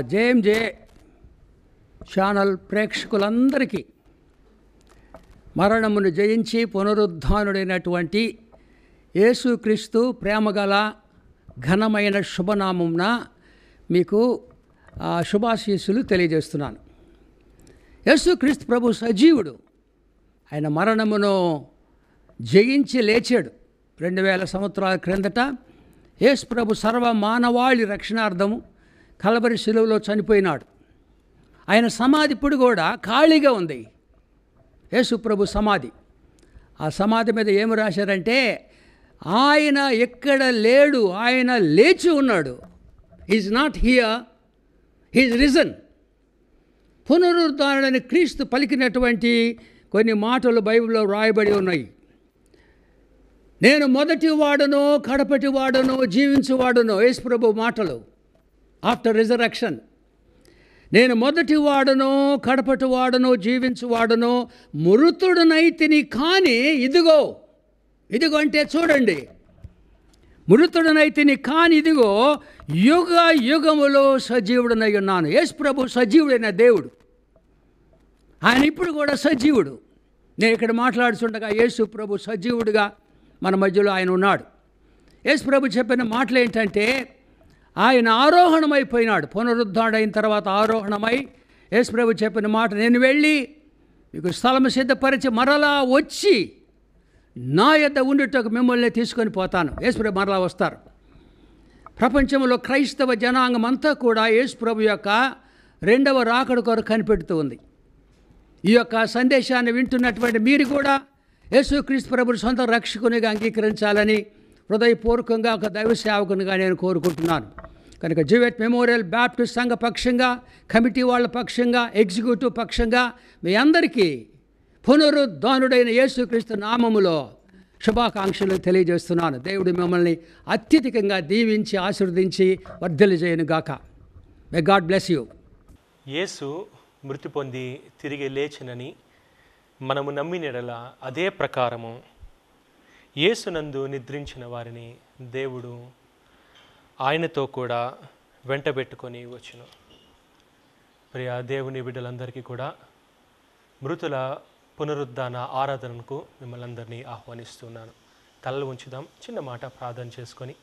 ఆ JMJ channel ప్రేక్షకులందరికీ మరణమును జయించి పునరుద్ధానుడైనటువంటి యేసుక్రీస్తు ప్రేమగల ఘనమైన శుభనామంన మీకు శుభాశీస్సులు తెలియజేస్తున్నాను. యేసుక్రీస్తు ప్రభు సజీవుడు. ఆయన మరణమును జయించి లేచాడు. రెండు వేల సంవత్సరాల క్రిందట యేసు ప్రభు సర్వ మానవాళి రక్షణార్థము కలబరి శిలువలో చనిపోయినాడు. ఆయన సమాధి ఇప్పుడు కూడా ఖాళీగా ఉంది. యేసుప్రభు సమాధి. ఆ సమాధి మీద ఏమి రాశారంటే ఆయన ఎక్కడ లేడు ఆయన లేచి ఉన్నాడు. Is not here he's risen పునరుద్ధారణని క్రీస్తు పలికినటువంటి కొన్ని మాటలు బైబిల్లో వ్రాయబడి ఉన్నాయి. నేను మొదటి వాడను కడపటి వాడను జీవించువాడను యేసుప్రభు మాటలు. After resurrection. నేను మొదటి వాడను కడపటి వాడను జీవించువాడను మృతుడనైతిని కానీ ఇదిగో ఇదిగో అంటే చూడండి. మృతుడనైతిని కాని ఇదిగో యుగ యుగములో సజీవుడనై ఉన్నాను. యేసు ప్రభు సజీవుడైన దేవుడు. ఆయన ఇప్పుడు కూడా సజీవుడు. నేను ఇక్కడ మాట్లాడుతుండగా యేసు ప్రభు సజీవుడిగా మన మధ్యలో ఆయన ఉన్నాడు. యేసు ప్రభు చెప్పిన మాటలు ఏంటంటే ఆయన ఆరోహణమైపోయినాడు పునరుద్ధాడైన తర్వాత ఆరోహణమై యేసుప్రభు చెప్పిన మాట నేను వెళ్ళి మీకు స్థలం సిద్ధపరిచి మరలా వచ్చి నా యొద్ద ఉండుటకు మిమ్మల్ని తీసుకొని పోతాను. యేసుప్రభు మరలా వస్తారు. ప్రపంచంలో క్రైస్తవ జనాంగం అంతా కూడా యేసుప్రభు యొక్క రెండవ రాకడ కొరకు కనిపెడుతూ ఉంది. ఈ యొక్క సందేశాన్ని వింటున్నటువంటి మీరు కూడా యేసుక్రీస్తు ప్రభుని సొంత రక్షకునిగా అంగీకరించాలని హృదయపూర్వకంగా ఒక దైవ సేవకునిగా నేను కోరుకుంటున్నాను. కనుక జీవెట్ మెమోరియల్ బ్యాప్టిస్ట్ సంఘ పక్షంగా కమిటీ వాళ్ళ పక్షంగా ఎగ్జిక్యూటివ్ పక్షంగా మీ అందరికీ పునరుద్ధానుడైన యేసుక్రీస్తు నామములో శుభాకాంక్షలు తెలియజేస్తున్నాను. దేవుడు మిమ్మల్ని అత్యధికంగా దీవించి ఆశీర్వదించి వర్ధలు చేయను గాక. మే గాడ్ బ్లెస్ యూ యేసు మృతి పొంది తిరిగి లేచినని మనము నమ్మినెడల అదే ప్రకారము యేసునందు నిద్రించిన వారిని దేవుడు ఆయనతో కూడా వెంటబెట్టుకొని వచ్చును. ప్రియ దేవుని బిడ్డలందరికీ కూడా మృతుల పునరుద్ధాన ఆరాధనకు మిమ్మల్ని అందరినీ ఆహ్వానిస్తున్నాను. తలలు ఉంచుదాం చిన్న మాట ప్రార్థన చేసుకొని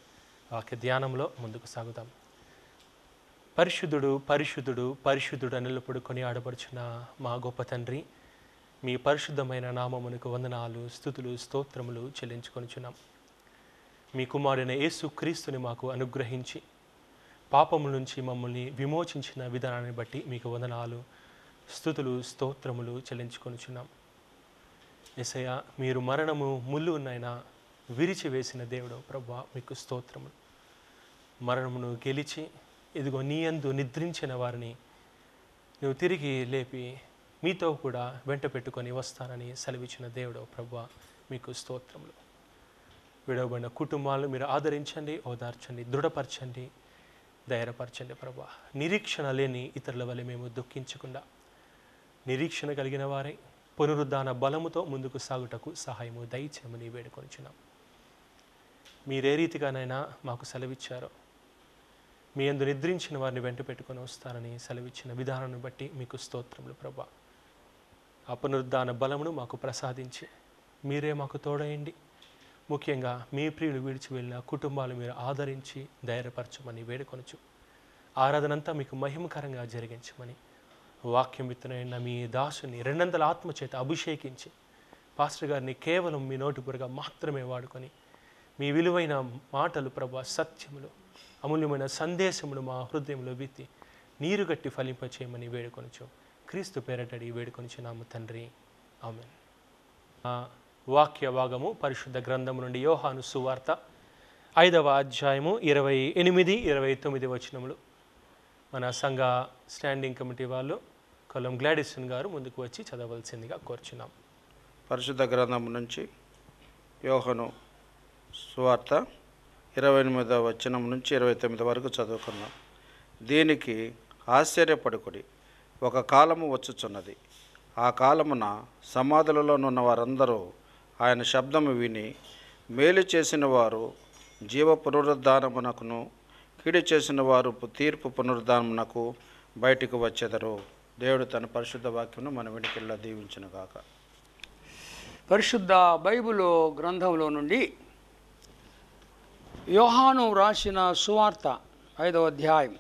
వాక్య ధ్యానంలో ముందుకు సాగుదాం. పరిశుద్ధుడు పరిశుద్ధుడు పరిశుద్ధుడు అనిలప్పుడు కొని ఆడపడుచున్న మా గొప్ప తండ్రి మీ పరిశుద్ధమైన నామమునకు వందనాలు స్థుతులు స్తోత్రములు చెల్లించుకొనిచున్నాం. మీ కుమారుడైన యేసు క్రీస్తుని మాకు అనుగ్రహించి పాపముల నుంచి మమ్మల్ని విమోచించిన విధానాన్ని బట్టి మీకు వందనాలు స్థుతులు స్తోత్రములు చెల్లించుకొనిచున్నాం. ఎసయ మీరు మరణము ముళ్ళు ఉన్నైనా విరిచి వేసిన దేవుడు ప్రభా మీకు స్తోత్రములు. మరణమును గెలిచి ఇదిగో నీ యందు నిద్రించిన వారిని నువ్వు తిరిగి లేపి మీతో కూడా వెంట పెట్టుకొని వస్తానని సెలవిచ్చిన దేవుడు ప్రభా మీకు స్తోత్రములు. విడవబడిన కుటుంబాలను మీరు ఆదరించండి ఓదార్చండి దృఢపరచండి ధైర్యపరచండి ప్రభా. నిరీక్షణ లేని ఇతరుల వల్ల మేము దుఃఖించకుండా నిరీక్షణ కలిగిన వారే పునరుద్ధాన బలముతో ముందుకు సాగుటకు సహాయము దయచేయమని వేడుకొనిచున్నాం మీరే రీతిగానైనా మాకు సెలవిచ్చారో. మీ అందు నిద్రించిన వారిని వెంట పెట్టుకొని వస్తారని సెలవిచ్చిన విధానాన్ని బట్టి మీకు స్తోత్రములు ప్రభా. ఆ పునరుద్ధాన బలమును మాకు ప్రసాదించి మీరే మాకు తోడయండి. ముఖ్యంగా మీ ప్రియులు విడిచి వెళ్ళిన కుటుంబాలు మీరు ఆదరించి ధైర్యపరచమని వేడుకొనచ్చు ఆరాధనంతా మీకు మహిమకరంగా జరిగించమని వాక్యం విత్తనైన మీ దాసుని రెండంతల ఆత్మ చేత అభిషేకించి పాస్టర్ గారిని కేవలం మీ నోటిపురగా మాత్రమే వాడుకొని మీ విలువైన మాటలు ప్రభా సత్యములు అమూల్యమైన సందేశములు మా హృదయంలో విత్తి నీరు గట్టి ఫలింపచేయమని వేడుకొనచ్చు క్రీస్తు పేరటడి వేడుకొనిచున్నాము తండ్రి. ఆమెన్. వాక్య భాగము పరిశుద్ధ గ్రంథము నుండి యోహాను సువార్త ఐదవ అధ్యాయము ఇరవై ఎనిమిది ఇరవై తొమ్మిది వచనములు. మన సంఘ స్టాండింగ్ కమిటీ వాళ్ళు కొలం గ్లాడిసన్ గారు ముందుకు వచ్చి చదవలసిందిగా కోరుచున్నాం. పరిశుద్ధ గ్రంథం నుంచి యోహను సువార్త ఇరవై ఎనిమిదవ వచనం నుంచి ఇరవై తొమ్మిది వరకు చదువుకున్నాం. దీనికి ఆశ్చర్యపడుకుడి. ఒక కాలము వచ్చుచున్నది. ఆ కాలమున సమాధులలోనున్న వారందరూ ఆయన శబ్దము విని మేలు చేసిన వారు జీవ పునరుద్ధానమునకును కీడు చేసిన వారు తీర్పు పునరుద్ధానమునకు బయటికి వచ్చెదరు. దేవుడు తన పరిశుద్ధ వాక్యమును మన వెనుకల్లా దీవించిన గాక. పరిశుద్ధ బైబిలో గ్రంథంలో నుండి యోహాను రాసిన సువార్త ఐదవ అధ్యాయం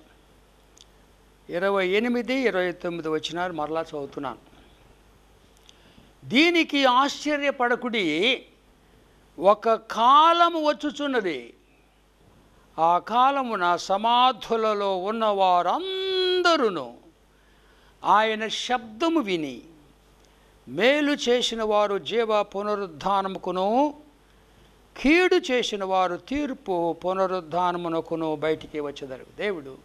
ఇరవై ఎనిమిది ఇరవై తొమ్మిది వచ్చినారు మరలా చదువుతున్నాను. దీనికి ఆశ్చర్యపడకుడి. ఒక కాలము వచ్చుచున్నది. ఆ కాలమున సమాధులలో ఉన్న వారందరూ ఆయన శబ్దము విని మేలు చేసిన వారు జీవ పునరుద్ధానముకును కీడు చేసిన వారు తీర్పు పునరుద్ధానమునకును బయటికి వచ్చేదారు. దేవుడు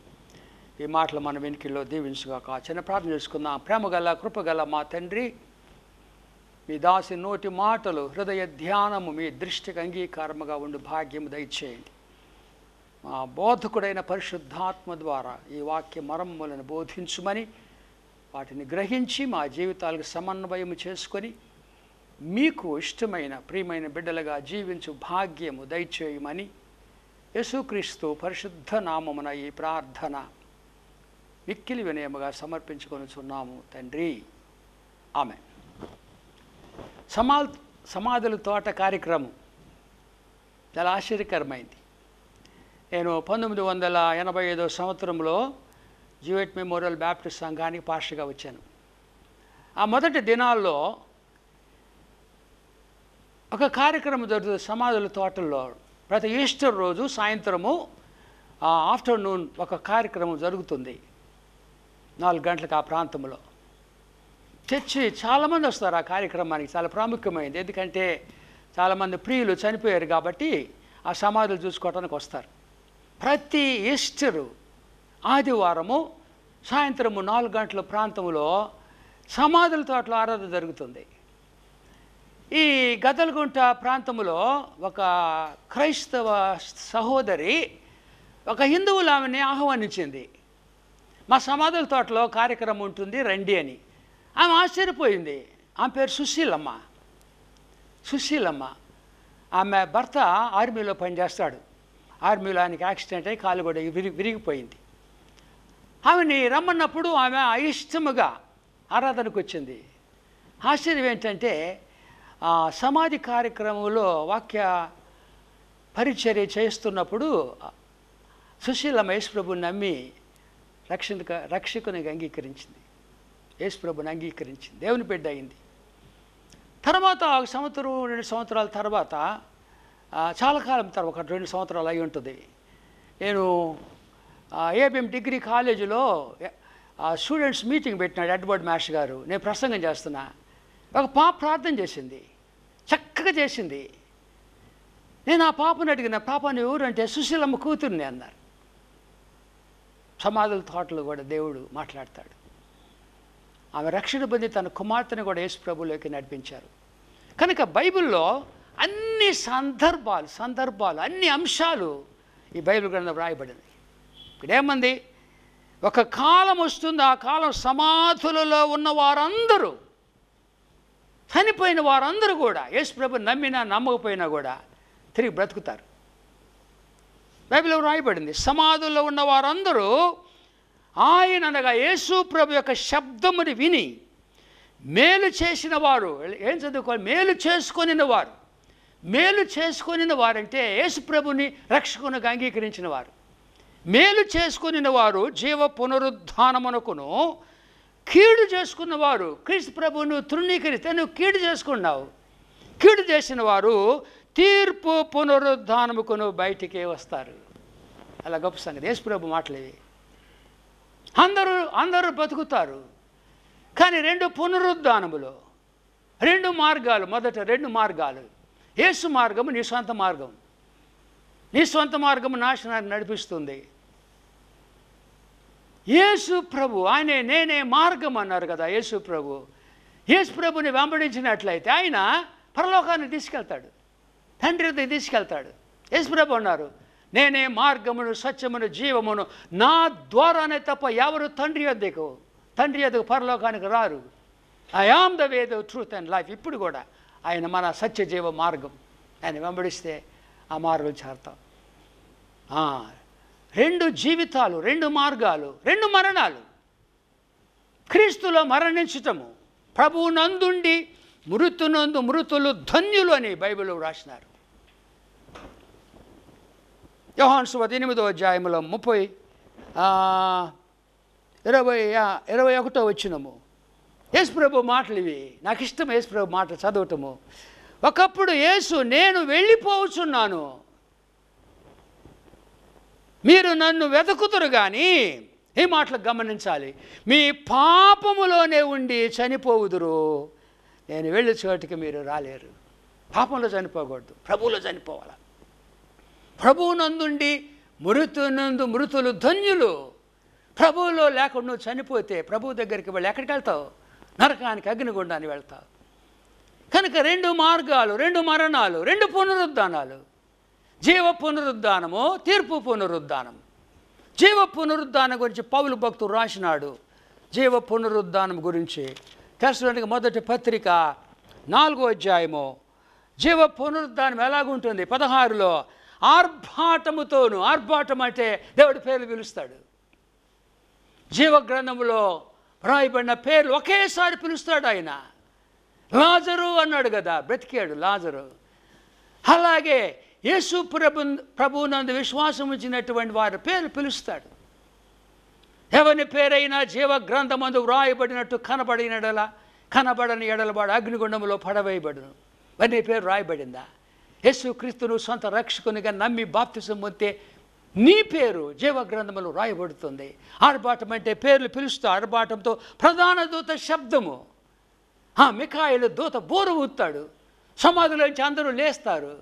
ఈ మాటలు మన వెనుకల్లో దీవించుగాక. చిన్న ప్రార్థన చేసుకుందాం. ప్రేమగల కృపగల మా తండ్రి మీ దాసి నోటి మాటలు హృదయ ధ్యానము మీ దృష్టికి అంగీకారముగా ఉండి భాగ్యము దయచేయండి. మా బోధకుడైన పరిశుద్ధాత్మ ద్వారా ఈ వాక్య మరమ్ములను బోధించుమని వాటిని గ్రహించి మా జీవితాలకు సమన్వయం చేసుకొని మీకు ఇష్టమైన ప్రియమైన బిడ్డలుగా జీవించు భాగ్యము దయచేయమని యేసుక్రీస్తు పరిశుద్ధ నామమున ఈ ప్రార్థన మిక్కిలి వినయముగా సమర్పించుకొని చున్నాము తండ్రి. ఆమె సమా సమాధుల తోట కార్యక్రమం చాలా ఆశ్చర్యకరమైంది. నేను పంతొమ్మిది వందల ఎనభై ఐదో సంవత్సరంలో జ్యూయట్ మెమోరియల్ బ్యాప్టిస్ట్ సంఘానికి పాస్టర్గా వచ్చాను. ఆ మొదటి దినాల్లో ఒక కార్యక్రమం జరుగుతుంది సమాధుల తోటల్లో. ప్రతి ఈస్టర్ రోజు సాయంత్రము ఆఫ్టర్నూన్ ఒక కార్యక్రమం జరుగుతుంది. నాలుగు గంటలకు ఆ ప్రాంతంలో. చర్చి చాలామంది వస్తారు ఆ కార్యక్రమానికి చాలా ప్రాముఖ్యమైనది. ఎందుకంటే చాలామంది ప్రియులు చనిపోయారు కాబట్టి ఆ సమాధులు చూసుకోవడానికి వస్తారు. ప్రతి ఈస్టరు ఆదివారము సాయంత్రము నాలుగు గంటల ప్రాంతంలో సమాధుల తోటలో ఆరాధన జరుగుతుంది. ఈ గదలగుంట ప్రాంతంలో ఒక క్రైస్తవ సహోదరి ఒక హిందువులు ఆమెని ఆహ్వానించింది. మా సమాధుల తోటలో కార్యక్రమం ఉంటుంది రండి అని. ఆమె ఆశ్చర్యపోయింది. ఆమె పేరు సుశీలమ్మ. సుశీలమ్మ. ఆమె భర్త ఆర్మీలో పనిచేస్తాడు. ఆర్మీలో ఆయనకి యాక్సిడెంట్ అయ్యి కాలు కూడా విరిగి విరిగిపోయింది. ఆమెని రమ్మన్నప్పుడు ఆమె అయిష్టముగా ఆరాధనకు వచ్చింది. ఆశ్చర్యం ఏంటంటే సమాధి కార్యక్రమంలో వాక్య పరిచర్య చేస్తున్నప్పుడు సుశీలమ్మ యేసుప్రభుని నమ్మి రక్షణ రక్షకునికి అంగీకరించింది. యేసుప్రభుని అంగీకరించింది. దేవుని బిడ్డ అయింది. తర్వాత ఒక సంవత్సరం రెండు సంవత్సరాల తర్వాత చాలా కాలం తర్వాత ఒక రెండు సంవత్సరాలు అయి ఉంటుంది. నేను ఏబిఎం డిగ్రీ కాలేజీలో స్టూడెంట్స్ మీటింగ్ పెట్టినాడు ఎడ్వర్డ్ మ్యాష్ గారు. నేను ప్రసంగం చేస్తున్నా. ఒక పాప ప్రార్థన చేసింది. చక్కగా చేసింది. నేను ఆ పాపను అడిగిన పాపని ఎవరంటే సుశీలమ్మ కూతుర్ని అన్నారు. సమాధుల తోటలు కూడా దేవుడు మాట్లాడతాడు. ఆమె రక్షణ పొంది తన కుమార్తెను కూడా యేసు ప్రభులోకి నడిపించారు. కనుక బైబిల్లో అన్ని సందర్భాలు సందర్భాలు అన్ని అంశాలు ఈ బైబిల్ గ్రంథం రాయబడింది ఇక్కడేమంది ఒక కాలం వస్తుంది ఆ కాలం సమాధులలో ఉన్న వారందరూ చనిపోయిన వారందరూ కూడా యేసు ప్రభు నమ్మినా నమ్మకపోయినా కూడా తిరిగి బ్రతుకుతారు. బైబిల్లో రాయబడింది సమాధుల్లో ఉన్న వారందరూ ఆయన అనగా యేసు ప్రభు యొక్క శబ్దముని విని మేలు చేసిన వారు ఏం చదువుకోవాలి? మేలు చేసుకొనిన వారు. మేలు చేసుకొనిన వారంటే యేసు ప్రభుని రక్షకునిగా అంగీకరించిన వారు. మేలు చేసుకొనిన వారు జీవ పునరుద్ధానమునకును కీడు చేసుకున్నవారు క్రీస్తు ప్రభువును తృణీకరిస్తే నువ్వు కీడు చేసుకున్నావు. కీడు చేసిన వారు తీర్పు పునరుద్ధానముకును బయటికే వస్తారు. అలా గొప్ప సంగతి. యేసు ప్రభు మాటలేవి అందరూ అందరూ బతుకుతారు. కానీ రెండు పునరుద్ధానములు రెండు మార్గాలు మొదట రెండు మార్గాలు. యేసు మార్గము నీ సొంత మార్గం. నీ సొంత మార్గము నాశనాన్ని నడిపిస్తుంది. యేసు ప్రభు ఆయనే నేనే మార్గం అన్నారు కదా యేసు ప్రభు. యేసు ప్రభుని వెంబడించినట్లయితే ఆయన పరలోకాన్ని తీసుకెళ్తాడు. తండ్రి తీసుకెళ్తాడు. యేసు ప్రభు అన్నారు నేనే మార్గమును సత్యమును జీవమును. నా ద్వారానే తప్ప ఎవరు తండ్రి వద్దకు తండ్రి వద్దకు పరలోకానికి రారు. I am the way the truth and life ఇప్పుడు కూడా ఆయన మన సత్య జీవ మార్గం. ఆయన వెంబడిస్తే ఆ మార్గం చేరతాం. రెండు జీవితాలు రెండు మార్గాలు రెండు మరణాలు. క్రీస్తులో మరణించటము. ప్రభువు నందుండి మృతునందు మృతులు ధన్యులు అని బైబిల్లో రాసినారు. యోహాన్సు పద్దెనిమిదో ఎనిమిదో అధ్యాయంలో ముప్పై ఇరవై ఇరవై ఒకటో వచ్చినము యేసుప్రభు మాటలు ఇవి. నాకు ఇష్టం యేసుప్రభు మాటలు చదవటము. ఒకప్పుడు యేసు నేను వెళ్ళిపోవచ్చున్నాను మీరు నన్ను వెతుకుతురు కానీ ఈ మాటలు గమనించాలి. మీ పాపములోనే ఉండి చనిపోవుదురు. నేను వెళ్ళే చోటికి మీరు రాలేరు. పాపంలో చనిపోకూడదు. ప్రభువులో చనిపోవాలి? ప్రభువు నందుండి మృతునందు మృతులు ధన్యులు. ప్రభువులో లేకుండా నువ్వు చనిపోతే ప్రభువు దగ్గరికి వెళ్ళి ఎక్కడికి వెళ్తావు? నరకానికి అగ్నిగుండానికి వెళ్తావు. కనుక రెండు మార్గాలు రెండు మరణాలు రెండు పునరుద్ధానాలు. జీవ పునరుద్ధానము తీర్పు పునరుద్ధానం. జీవ పునరుద్ధానం గురించి పౌలు భక్తుడు రాసినాడు. జీవ పునరుద్ధానం గురించి. తెసలోనికి మొదటి పత్రిక నాలుగో అధ్యాయము. జీవ పునరుద్ధానం ఎలాగుంటుంది? పదహారులో ఆర్భాటముతోను ఆర్భాటం అంటే దేవుడి పేర్లు పిలుస్తాడు. జీవగ్రంథంలో రాయబడిన పేర్లు ఒకేసారి పిలుస్తాడు ఆయన. లాజరు అన్నాడు కదా బ్రతికాడు లాజరు. అలాగే యేసు ప్రభు ప్రభునందు విశ్వాసం ఉంచినటువంటి వారి పేరు పిలుస్తాడు. ఎవరి పేరైనా జీవ గ్రంథమందు వ్రాయబడినట్టు కనబడిన ఎడల కనబడని ఎడలబాడు అగ్నిగుండంలో పడవేయబడును. అనే పేరు రాయబడిందా? యేసు క్రీస్తును సొంత రక్షకునిగా నమ్మి బాప్తిసం పొందితే నీ పేరు జీవ గ్రంథములో రాయబడుతుంది. ఆర్భాటం అంటే పేర్లు పిలుస్తూ ఆర్భాటంతో ప్రధాన దూత శబ్దము. మిఖాయిలు దూత బోర ఊతాడు సమాధిలోంచి అందరూ లేస్తారు.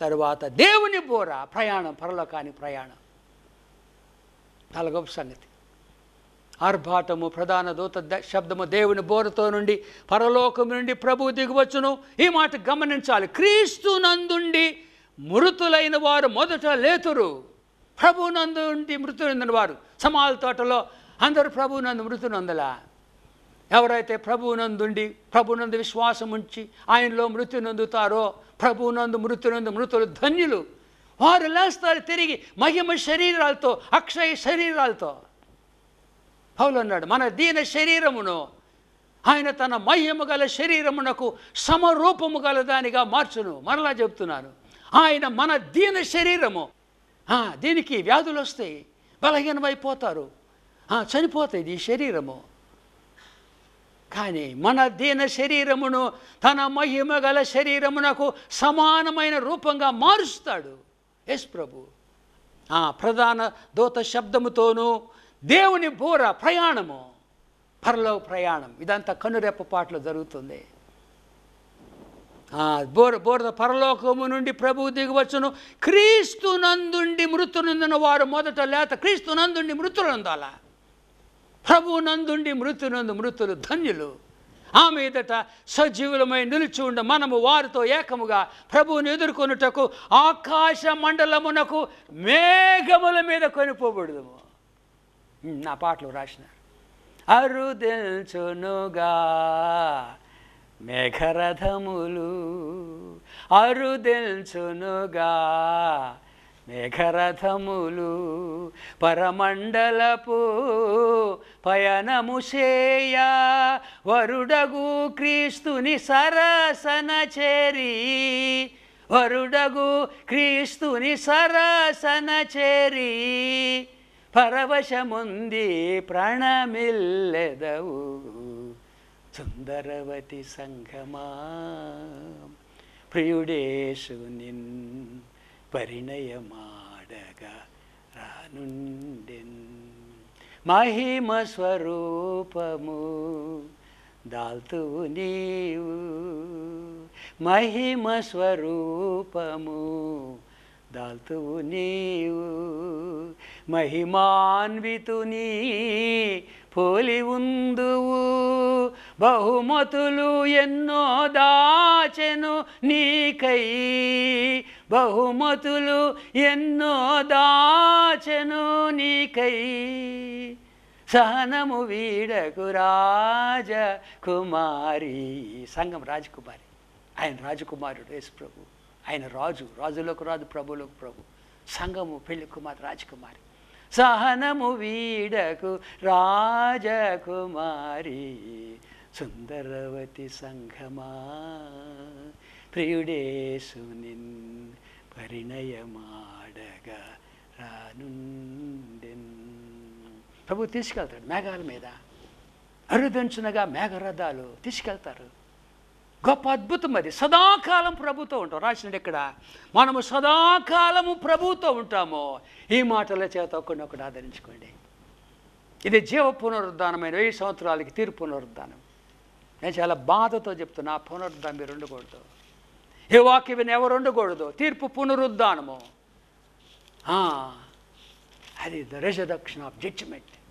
తరువాత దేవుని బోర ప్రయాణం పరలోకానికి ప్రయాణం. చాలా గొప్ప సంగతి. ఆర్భాటము ప్రధాన దూత ద- శబ్దము దేవుని బోరతో నుండి పరలోకం నుండి ప్రభు దిగువచ్చును ఈ మాట గమనించాలి. క్రీస్తు నందుండి మృతులైన వారు మొదట లేతురు. ప్రభు నందుండి మృతులందిన వారు సమాల తోటలో అందరూ ప్రభు నందు మృతునందలా ఎవరైతే ప్రభువునందుండి ప్రభునందు విశ్వాసం ఉంచి ఆయనలో మృతి నందుతారో ప్రభునందు మృతి నందు మృతులు ధన్యులు. వారు లేస్తారు తిరిగి మహిమ శరీరాలతో అక్షయ శరీరాలతో. పౌలు అన్నాడు మన దీన శరీరమును ఆయన తన మహిమ గల శరీరమునకు సమరూపము గల దానిగా మార్చును. మరలా చెప్తున్నాను ఆయన మన దీన శరీరము. దీనికి వ్యాధులు వస్తాయి బలహీనమైపోతారు. చనిపోతుంది ఈ శరీరము. కానీ మన దీన శరీరమును తన మహిమ గల శరీరమునకు సమానమైన రూపంగా మారుస్తాడు. ఎస్ ప్రభు. ఆ ప్రధాన దూత శబ్దముతోనూ దేవుని బోర ప్రయాణము పరలో ప్రయాణం. ఇదంతా కనురెప్ప పాటలో జరుగుతుంది. బోర బోర పరలోకము నుండి ప్రభువు దిగవచ్చును క్రీస్తు నందుండి మృతునందున వారు మొదట లేత క్రీస్తు నందుండి మృతులందాల ప్రభు నందుండి మృతునందు మృతులు ధన్యులు. ఆ మీదట సజీవులమై నిలిచి ఉండ మనము వారితో ఏకముగా ప్రభువుని ఎదుర్కొనుటకు ఆకాశ మండలమునకు మేఘముల మీద కొనిపోబడుదము. నా పాటలు రాసినారు అరుదెల్చునుగా మేఘరథములు. అరుదెల్చునుగా మేఘరథములు. పరమండలపు పయనము చేయ వరుడగు క్రీస్తుని సరసన చేరి. వరుడగు క్రీస్తుని సరసన చేరి. పరవశముంది ప్రాణమిల్లెదవు సుందరవతి సంఘమా ప్రియుడేశు నిన్ పరిణయమాడగా రానుండెన్ మహిమ స్వరూపము దాల్తువు నీవు మహిమ స్వరూపము దాల్తువు నీవు మహిమాన్వితుని పోలి ఉందువు. బహుమతులు ఎన్నో దాచెను నీకై బహుమతులు ఎన్నో దాచెను నీకై. సహనము వీడకు రాజకుమారి సంఘం రాజకుమారి ఆయన రాజకుమారుడు యేసు ప్రభు. ఆయన రాజు రాజులకు రాజు ప్రభులకు ప్రభు. సంగము పెళ్ళి కుమార్ రాజకుమారి. సహనము వీడకు రాజకుమారి. సుందరవతి సంఘమా ప్రియుడేసు నిన్ పరిణయమాడగా రానుండెన్. ప్రభు తీసుకెళ్తాడు మేఘాల మీద. అరుదంచునగా మేఘరథాలు తీసుకెళ్తారు. గొప్ప అద్భుతం అది. సదాకాలం ప్రభుతో ఉంటాం. రాసినట్టు ఇక్కడ మనము సదాకాలము ప్రభుతో ఉంటాము. ఈ మాటల చేత ఒకటి ఆదరించుకోండి. ఇది జీవ పునరుద్ధానమైన వెయ్యి సంవత్సరాలకి తీర్పు పునరుద్ధానం. నేను చాలా బాధతో చెప్తున్నా పునరుద్ధానం మీరు ఉండకూడదు. ఏ వాక్యం ఎవరు ఉండకూడదు? తీర్పు పునరుద్ధానము. అది ద రెజరక్షన్ ఆఫ్ జడ్జిమెంట్.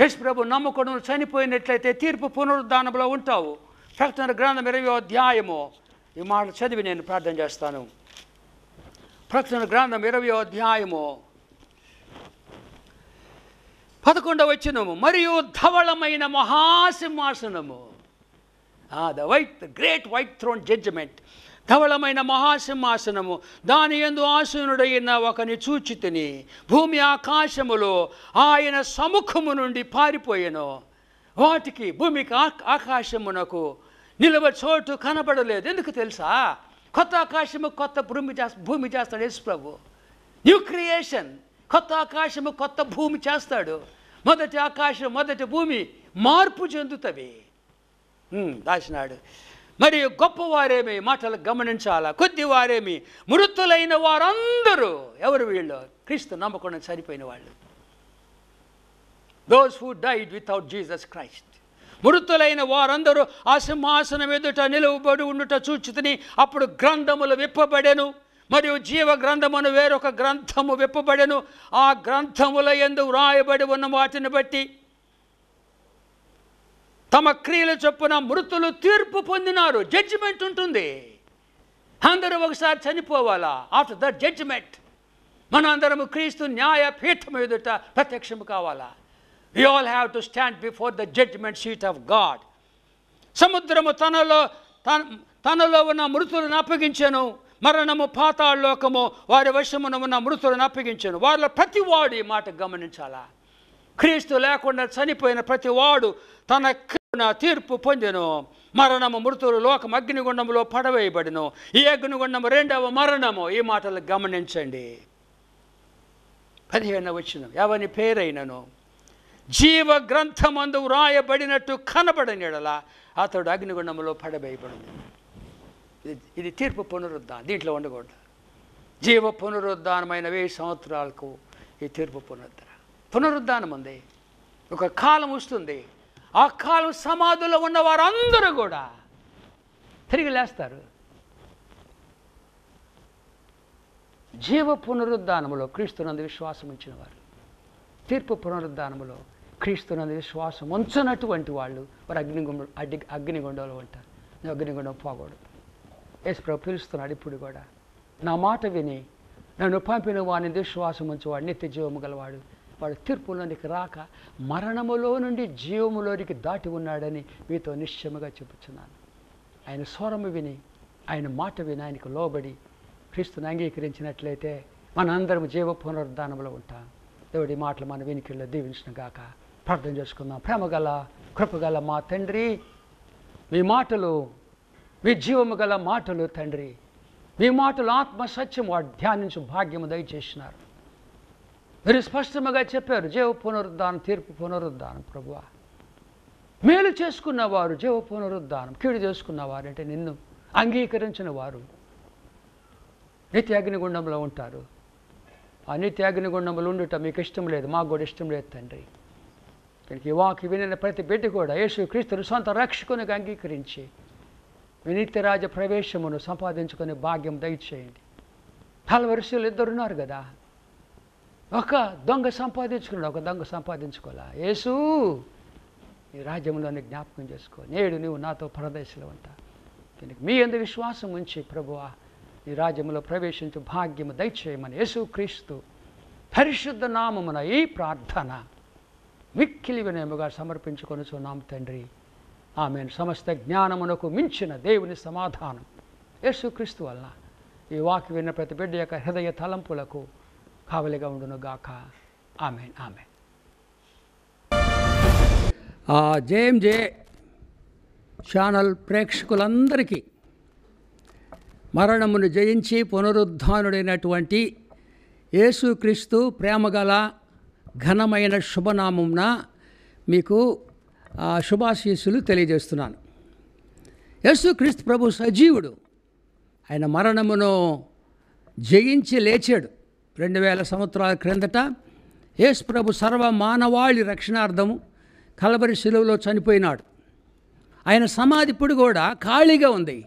యేసు ప్రభు నమ్మకం చనిపోయినట్లయితే తీర్పు పునరుద్ధానంలో ఉంటావు. ప్రకటన గ్రంథం ఇరవై అధ్యాయము. ఈ మాటలు చదివి నేను ప్రార్థన చేస్తాను. ప్రకటన గ్రంథం ఇరవై అధ్యాయము. పదకొండవ వచ్చినము మరియు ధవళమైన మహాసింహాసనము. The white the great white throne judgment ధవళమైన మహాసింహాసనము. దాని ఎందు ఆసనుడైన ఒకని చూచి తిని భూమి ఆకాశములో ఆయన సముఖము నుండి పారిపోయెను. వాటికి భూమికి ఆ- ఆకాశమునకు నిలవ చోటు కనబడలేదు. ఎందుకు తెలుసా? కొత్త ఆకాశము కొత్త భూమి చేస్తా భూమి చేస్తాడు యేసు ప్రభు. న్యూ క్రియేషన్ కొత్త ఆకాశము కొత్త భూమి చేస్తాడు. మొదటి ఆకాశం మొదటి భూమి మార్పు చెందుతవి దాచినాడు. మరి మరియు గొప్పవారేమి మాటలు గమనించాలా? కొద్ది వారేమి మృతులైన వారందరూ ఎవరు వీళ్ళు? క్రీస్తు నమ్మకుండా చనిపోయిన వాళ్ళు. Those who died without Jesus Christ మృతులైన వారందరూ ఆ సింహాసనం ఎదుట నిలువబడి ఉండుట చూచితిని అప్పుడు గ్రంథములు విప్పబడెను. మరియు జీవ గ్రంథమును వేరొక గ్రంథము విప్పబడెను. ఆ గ్రంథముల ఎందు వ్రాయబడి ఉన్న వాటిని బట్టి తమ క్రియల చొప్పున మృతులు తీర్పు పొందినారు. జడ్జిమెంట్ ఉంటుంది. అందరూ ఒకసారి చనిపోవాలా? ఆఫ్టర్ ద జడ్జిమెంట్ మన అందరము క్రీస్తు న్యాయ పీఠం ఎదుట ప్రత్యక్షము కావాలా? We all have to stand before the judgment seat of God సముద్రము తనలో తన తనలో ఉన్న మృతులను అప్పగించాను. మరణము పాతాళలోకము వారి వశమున ఉన్న మృతులను అప్పగించాను. వారిలో ప్రతి వాడు ఈ మాట గమనించాలా? క్రీస్తు లేకుండా చనిపోయిన ప్రతి వాడు తన నా తీర్పు పొందెను. మరణము మృతులు లోకం అగ్నిగుండంలో పడవేయబడిను. ఈ అగ్నిగుండము రెండవ మరణము. ఈ మాటలు గమనించండి. పదిహేను వచ్చిన ఎవని పేరైనను? జీవ గ్రంథమందు వ్రాయబడినట్టు కనబడనిడల అతడు అగ్నిగుండంలో పడవేయబడింది ఇది ఇది తీర్పు పునరుద్ధానం. దీంట్లో ఉండకూడదు జీవ పునరుద్ధానమైన వెయ్యి సంవత్సరాలకు ఈ తీర్పు పునరుద్ధరణ. పునరుద్ధానం ఉంది ఒక కాలం వస్తుంది. ఆ కాలం సమాధిలో ఉన్న వారందరూ కూడా తిరిగి లేస్తారు. జీవ పునరుద్ధానములో క్రీస్తునందు విశ్వాసం ఉంచిన వారు తీర్పు పునరుద్ధానములో క్రీస్తునందు విశ్వాసం ఉంచనటువంటి వాళ్ళు వారు అగ్నిగుండ అడ్డి అగ్నిగుండంలో ఉంటారు. నువ్వు అగ్నిగుండం పోకూడదు. యేసుప్రభు పిలుస్తున్నాడు ఇప్పుడు కూడా. నా మాట విని నన్ను పంపిన వాడిని విశ్వాసం ఉంచేవాడు నిత్య జీవము గలవాడు. వాడు తీర్పులోనికి రాక మరణములో నుండి జీవములోనికి దాటి ఉన్నాడని మీతో నిశ్చయముగా చెబుతున్నాను ఆయన స్వరము విని ఆయన మాట విని ఆయనకు లోబడి క్రీస్తుని అంగీకరించినట్లయితే మనందరం జీవ పునరుద్ధానంలో ఉంటాం. దేవుడి మాటలు మన వెనుకల్లో దీవించిన గాక ప్రార్థన చేసుకుందాం. ప్రేమగల కృపగల మా తండ్రి మీ మాటలు మీ జీవము గల మాటలు తండ్రి మీ మాటలు ఆత్మ సత్యం వాడు ధ్యానించు భాగ్యము దయచేసినారు. మీరు స్పష్టముగా చెప్పారు జీవ పునరుద్ధానం తీర్పు పునరుద్ధానం ప్రభు మేలు చేసుకున్నవారు జీవ పునరుద్ధానం కీడు చేసుకున్నవారు అంటే నిన్ను అంగీకరించిన వారు నిత్య అగ్నిగుండంలో ఉంటారు. ఆ నిత్య అగ్నిగుండంలో ఉండటం మీకు ఇష్టం లేదు మాకు కూడా ఇష్టం లేదు తండ్రి. కనుక ఈ వాకి వినిన ప్రతి బిడ్డ కూడా యేసు క్రీస్తును సొంత రక్షకునిగా అంగీకరించి మీ నిత్యరాజ ప్రవేశమును సంపాదించుకునే భాగ్యం దయచేయండి. కలవరుసలు ఇద్దరున్నారు కదా. ఒక దొంగ సంపాదించుకున్నాడు ఒక దొంగ సంపాదించుకోలే యేసు ఈ రాజ్యంలోని జ్ఞాపకం చేసుకో. నేడు నువ్వు నాతో పరదేశంలో ఉంటా మీ అందు విశ్వాసం ఉంచి ప్రభువా ఈ రాజ్యంలో ప్రవేశించు భాగ్యము దయచేయమని యేసు క్రీస్తు పరిశుద్ధ నామమున ఈ ప్రార్థన మిక్కిలి వినయముగా సమర్పించుకొని చూన్నాం తండ్రి. ఆమె సమస్త జ్ఞానమునకు మించిన దేవుని సమాధానం. యేసుక్రీస్తు వలన ఈ వాక్య విన్న ప్రతి బిడ్డ యొక్క హృదయ తలంపులకు కావలిగా ఉండును గాక ఆమె ఆమె జేఎంజే ఛానల్ ప్రేక్షకులందరికీ మరణమును జయించి పునరుద్ధానుడైనటువంటి యేసుక్రీస్తు ప్రేమగల ఘనమైన శుభనామంన మీకు శుభాశీస్సులు తెలియజేస్తున్నాను. యేసుక్రీస్తు ప్రభు సజీవుడు. ఆయన మరణమును జయించి లేచాడు. రెండు వేల సంవత్సరాల క్రిందట యేసు ప్రభు సర్వ మానవాళి రక్షణార్థము కలబరి శిలువలో చనిపోయినాడు. ఆయన సమాధి ఇప్పుడు కూడా ఖాళీగా ఉంది.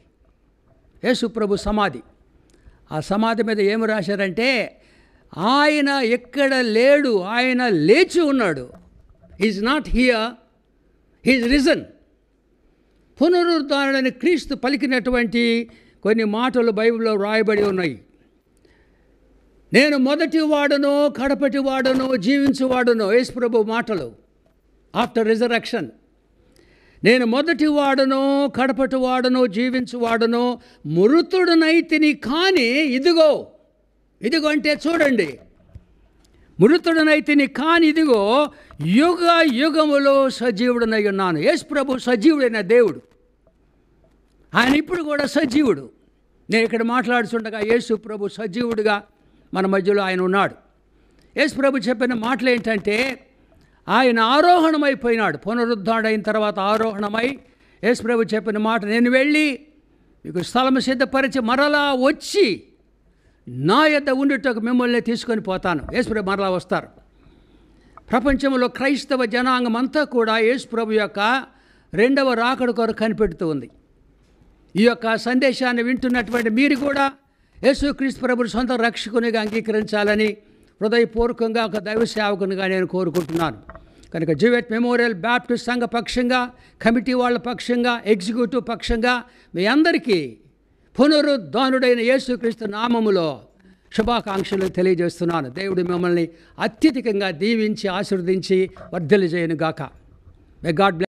యేసు ప్రభు సమాధి. ఆ సమాధి మీద ఏమి రాశారంటే ఆయన ఎక్కడ లేడు ఆయన లేచి ఉన్నాడు. Is not here he's risen పునరుద్ధారణని క్రీస్తు పలికినటువంటి కొన్ని మాటలు బైబిల్లో వ్రాయబడి ఉన్నాయి. నేను మొదటి వాడను కడపటి వాడను జీవించువాడను యేసుప్రభు మాటలు. ఆఫ్టర్ రిజరక్షన్ నేను మొదటి వాడను కడపటి వాడను జీవించువాడను మృతుడునైతిని కానీ ఇదిగో ఇదిగో అంటే చూడండి. మృతుడనైతిని కాని ఇదిగో యుగ యుగములో సజీవుడనై ఉన్నాను. యేసు ప్రభు సజీవుడైన దేవుడు. ఆయన ఇప్పుడు కూడా సజీవుడు. నేను ఇక్కడ మాట్లాడుతుండగా యేసు ప్రభు సజీవుడిగా మన మధ్యలో ఆయన ఉన్నాడు. యేసు ప్రభు చెప్పిన మాటలు ఏంటంటే ఆయన ఆరోహణమైపోయినాడు. పునరుద్ధాడైన తర్వాత ఆరోహణమై యేసు ప్రభు చెప్పిన మాట నేను వెళ్ళి మీకు స్థలం సిద్ధపరిచి మరలా వచ్చి నా యొద్ద ఉండేటకు మిమ్మల్ని తీసుకొని పోతాను. యేసుప్రభు మరలా వస్తారు. ప్రపంచంలో క్రైస్తవ జనాంగం అంతా కూడా యేసుప్రభు యొక్క రెండవ రాకడ కొరకు కనిపెడుతూ ఉంది. ఈ యొక్క సందేశాన్ని వింటున్నటువంటి మీరు కూడా యేసుక్రీస్తు ప్రభుని సొంత రక్షకునిగా అంగీకరించాలని హృదయపూర్వకంగా ఒక దైవ సేవకునిగా నేను కోరుకుంటున్నాను. కనుక జీవెట్ మెమోరియల్ బ్యాప్టిస్ట్ సంఘ పక్షంగా కమిటీ వాళ్ళ పక్షంగా ఎగ్జిక్యూటివ్ పక్షంగా మీ అందరికీ పునరుద్ధానుడైన యేసుక్రీస్తు నామములో శుభాకాంక్షలు తెలియజేస్తున్నాను. దేవుడు మిమ్మల్ని అత్యధికంగా దీవించి ఆశీర్వదించి వర్ధలు చేయను గాక మే గాడ్